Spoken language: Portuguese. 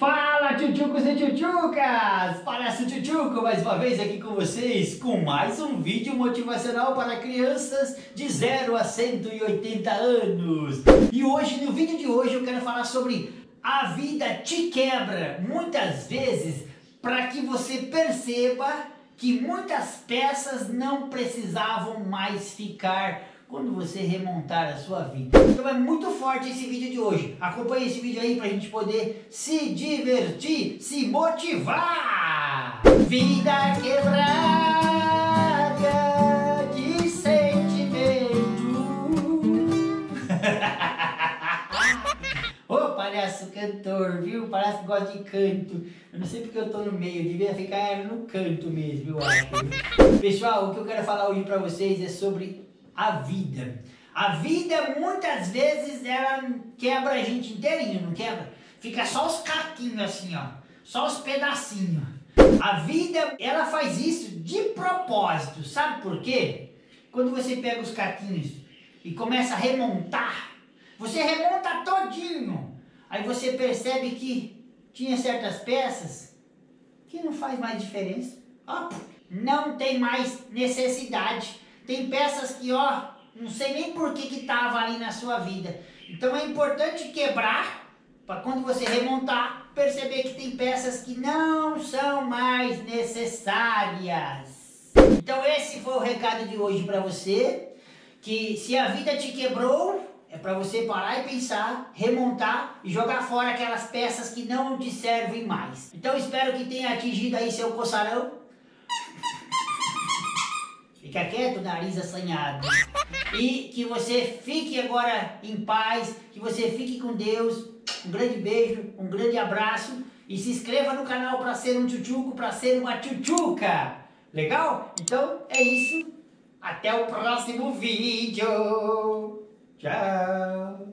Fala, tchutchucos e tchutchucas! Parece o Tchutchuco mais uma vez aqui com vocês com mais um vídeo motivacional para crianças de 0 a 180 anos. E hoje, no vídeo de hoje, eu quero falar sobre a vida te quebra muitas vezes para que você perceba que muitas peças não precisavam mais ficar quando você remontar a sua vida. Então é muito forte esse vídeo de hoje. Acompanhe esse vídeo aí para a gente poder se divertir, se motivar. Vida quebrada de sentimento. Ô oh, palhaço cantor, viu? Parece que gosta de canto. Eu não sei porque eu tô no meio, eu devia ficar no canto mesmo, eu acho. Pessoal, o que eu quero falar hoje para vocês é sobre a vida. A vida muitas vezes ela quebra a gente inteirinho, não quebra? Fica só os caquinhos assim, ó. Só os pedacinhos. A vida, ela faz isso de propósito. Sabe por quê? Quando você pega os caquinhos e começa a remontar, você remonta todinho. Aí você percebe que tinha certas peças que não faz mais diferença. Ó, não tem mais necessidade. Tem peças que, ó, não sei nem por que que tava ali na sua vida. Então é importante quebrar para quando você remontar, perceber que tem peças que não são mais necessárias. Então esse foi o recado de hoje para você, que se a vida te quebrou, é para você parar e pensar, remontar e jogar fora aquelas peças que não te servem mais. Então espero que tenha atingido aí seu coçarão Fica quieto, nariz assanhado. E que você fique agora em paz, que você fique com Deus. Um grande beijo, um grande abraço. E se inscreva no canal para ser um tchutchuco, para ser uma tchutchuca. Legal? Então é isso. Até o próximo vídeo. Tchau.